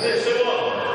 Niestety, 24.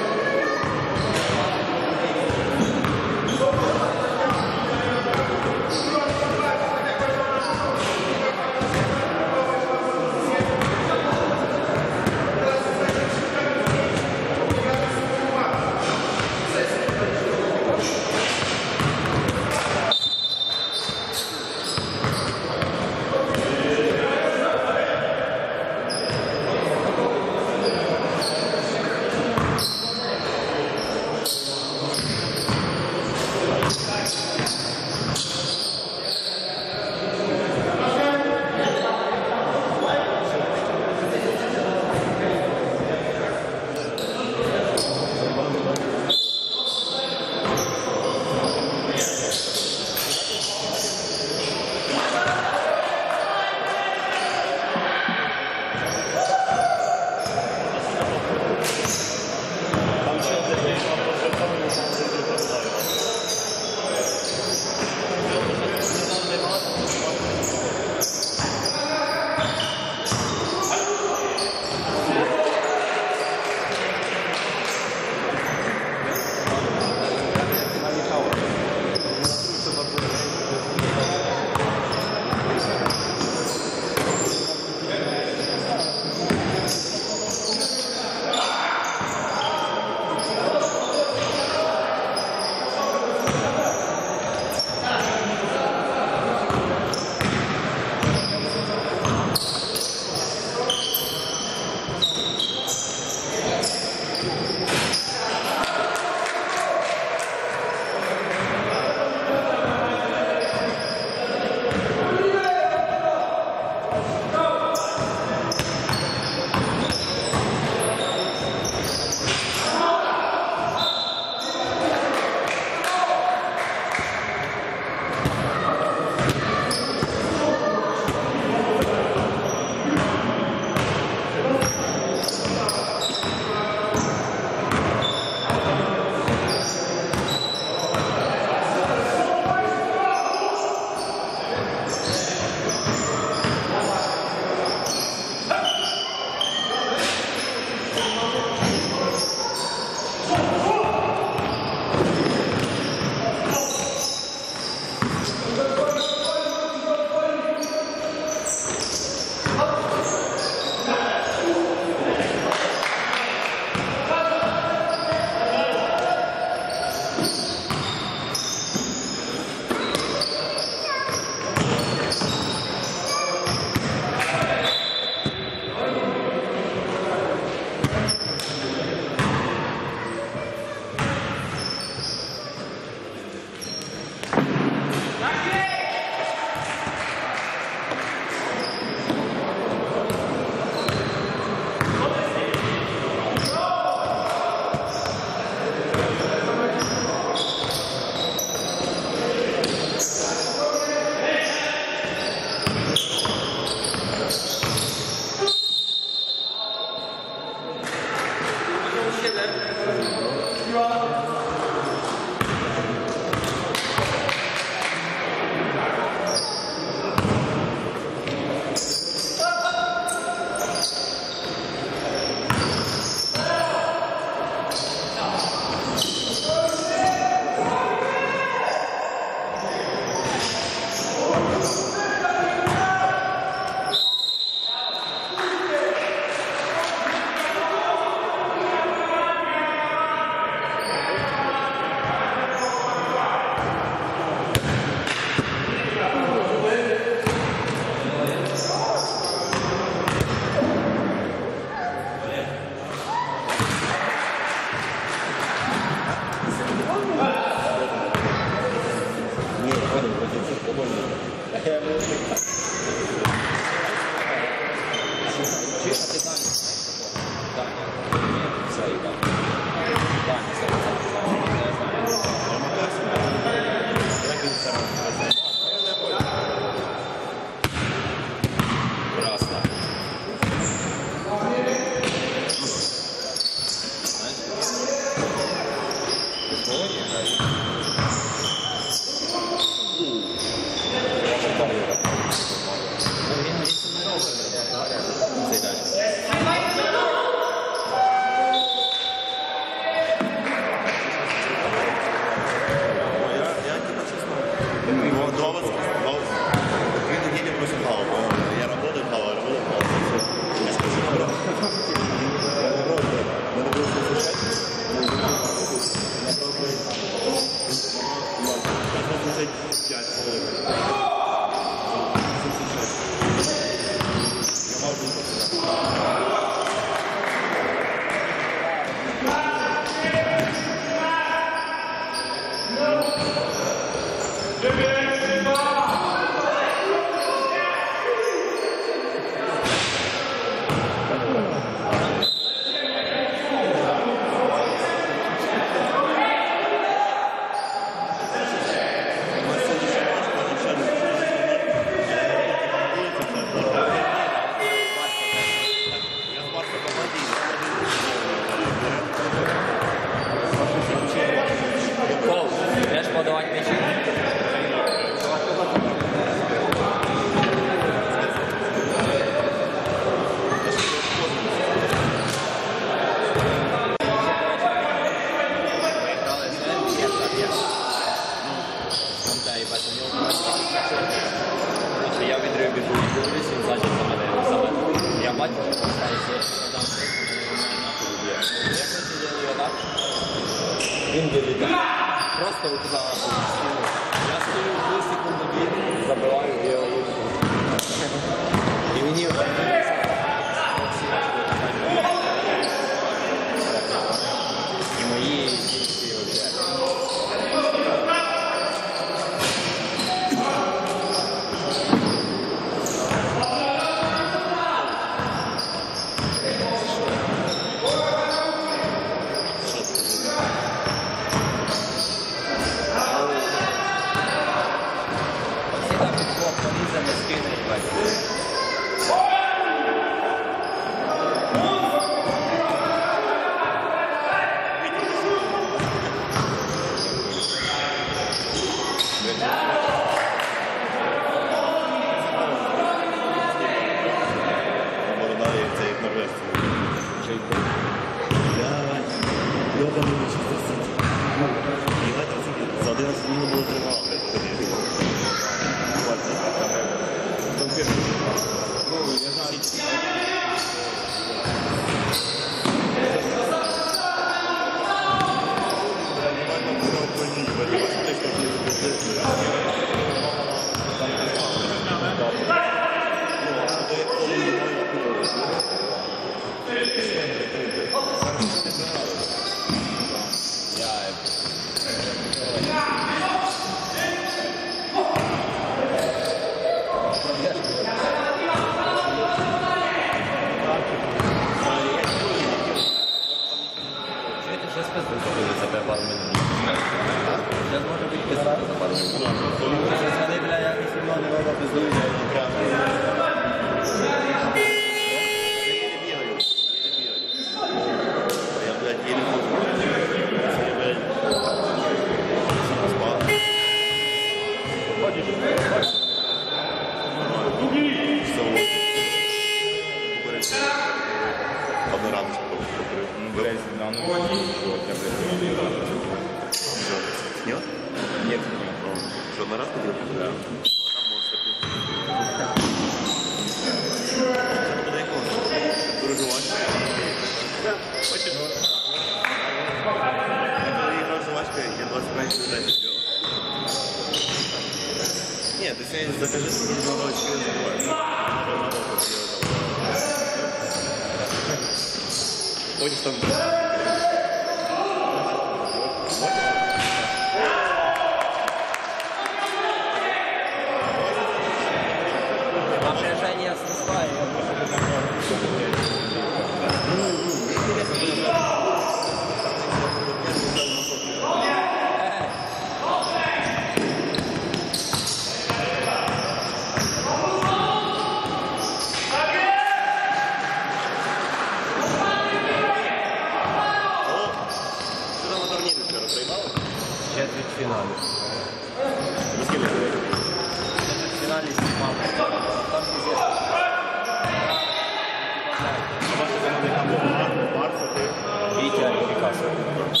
Newcastle.